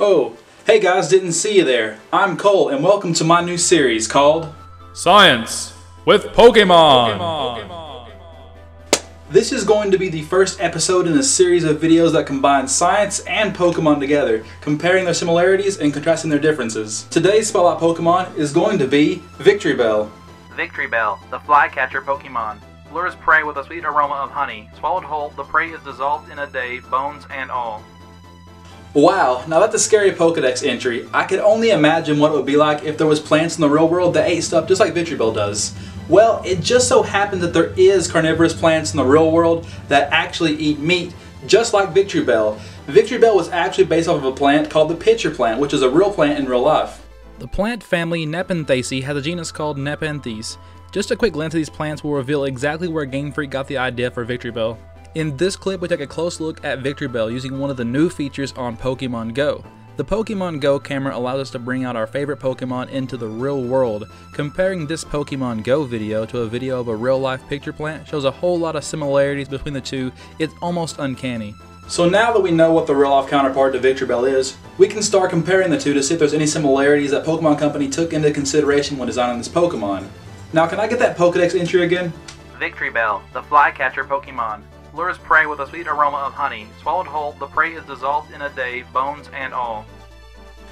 Oh, hey guys, didn't see you there. I'm Cole, and welcome to my new series called Science with Pokemon. This is going to be the first episode in a series of videos that combine science and Pokemon together, comparing their similarities and contrasting their differences. Today's spotlight Pokemon is going to be Victreebel. Victory Bell, the flycatcher Pokemon. Lures prey with a sweet aroma of honey. Swallowed whole, the prey is dissolved in a day, bones and all. Wow, now that's a scary Pokedex entry. I could only imagine what it would be like if there was plants in the real world that ate stuff just like Victreebel does. Well, it just so happens that there is carnivorous plants in the real world that actually eat meat, just like Victreebel. Victreebel was actually based off of a plant called the pitcher plant, which is a real plant in real life. The plant family Nepenthaceae has a genus called Nepenthes. Just a quick glance at these plants will reveal exactly where Game Freak got the idea for Victreebel. In this clip, we take a close look at Victreebel using one of the new features on Pokemon Go. The Pokemon Go camera allows us to bring out our favorite Pokemon into the real world. Comparing this Pokemon Go video to a video of a real life pitcher plant shows a whole lot of similarities between the two, it's almost uncanny. So now that we know what the real life counterpart to Victreebel is, we can start comparing the two to see if there's any similarities that Pokemon Company took into consideration when designing this Pokemon. Now can I get that Pokedex entry again? Victreebel, the flycatcher Pokemon. Lures prey with a sweet aroma of honey. Swallowed whole, the prey is dissolved in a day, bones and all.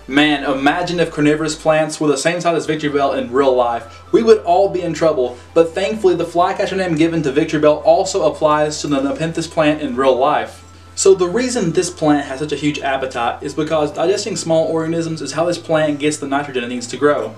Man, imagine if carnivorous plants were the same size as Victreebel in real life. We would all be in trouble, but thankfully the flycatcher name given to Victreebel also applies to the Nepenthes plant in real life. So the reason this plant has such a huge appetite is because digesting small organisms is how this plant gets the nitrogen it needs to grow.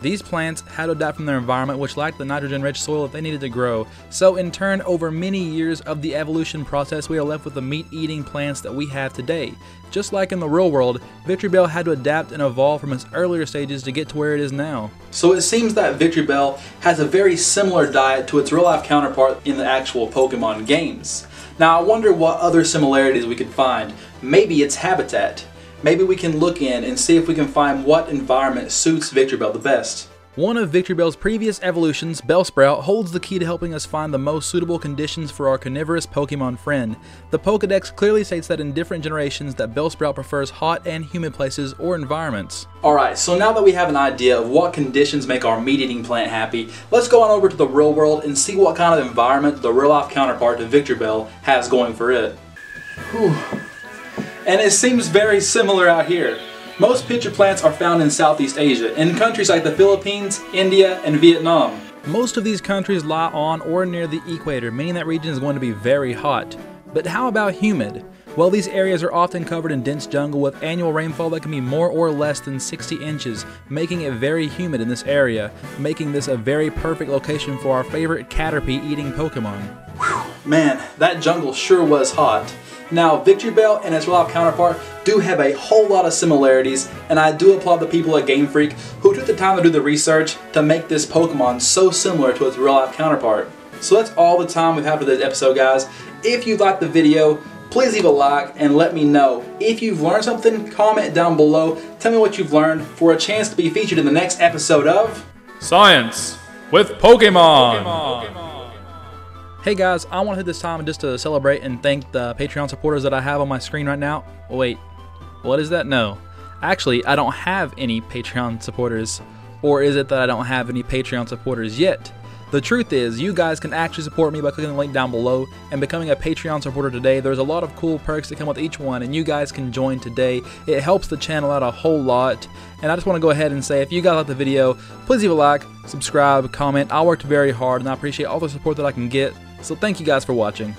These plants had to adapt from their environment which lacked the nitrogen-rich soil that they needed to grow. So in turn, over many years of the evolution process, we are left with the meat-eating plants that we have today. Just like in the real world, Victreebel had to adapt and evolve from its earlier stages to get to where it is now. So it seems that Victreebel has a very similar diet to its real-life counterpart in the actual Pokemon games. Now I wonder what other similarities we could find. Maybe its habitat maybe we can look in and see if we can find what environment suits Victreebel the best. One of Victreebel's previous evolutions, Bellsprout, holds the key to helping us find the most suitable conditions for our carnivorous Pokemon friend. The Pokedex clearly states that in different generations that Bellsprout prefers hot and humid places or environments. Alright, so now that we have an idea of what conditions make our meat-eating plant happy, let's go on over to the real world and see what kind of environment the real-life counterpart to Victreebel has going for it. Whew and it seems very similar out here. Most pitcher plants are found in Southeast Asia, in countries like the Philippines, India, and Vietnam. Most of these countries lie on or near the equator, meaning that region is going to be very hot. But how about humid? Well, these areas are often covered in dense jungle with annual rainfall that can be more or less than 60 inches, making it very humid in this area, making this a very perfect location for our favorite Caterpie eating Pokemon. Whew, man, that jungle sure was hot. Now, Victreebel and its real-life counterpart do have a whole lot of similarities, and I do applaud the people at Game Freak who took the time to do the research to make this Pokemon so similar to its real-life counterpart. So that's all the time we have for this episode, guys. If you liked the video, please leave a like and let me know. If you've learned something, comment down below. Tell me what you've learned for a chance to be featured in the next episode of Science with Pokemon. Pokemon. Hey guys, I want to hit this time just to celebrate and thank the Patreon supporters that I have on my screen right now. Wait, what is that? No. Actually, I don't have any Patreon supporters. Or is it that I don't have any Patreon supporters yet? The truth is, you guys can actually support me by clicking the link down below and becoming a Patreon supporter today. There's a lot of cool perks that come with each one, and you guys can join today. It helps the channel out a whole lot. And I just want to go ahead and say, if you guys like the video, please leave a like, subscribe, comment. I worked very hard, and I appreciate all the support that I can get. So thank you guys for watching.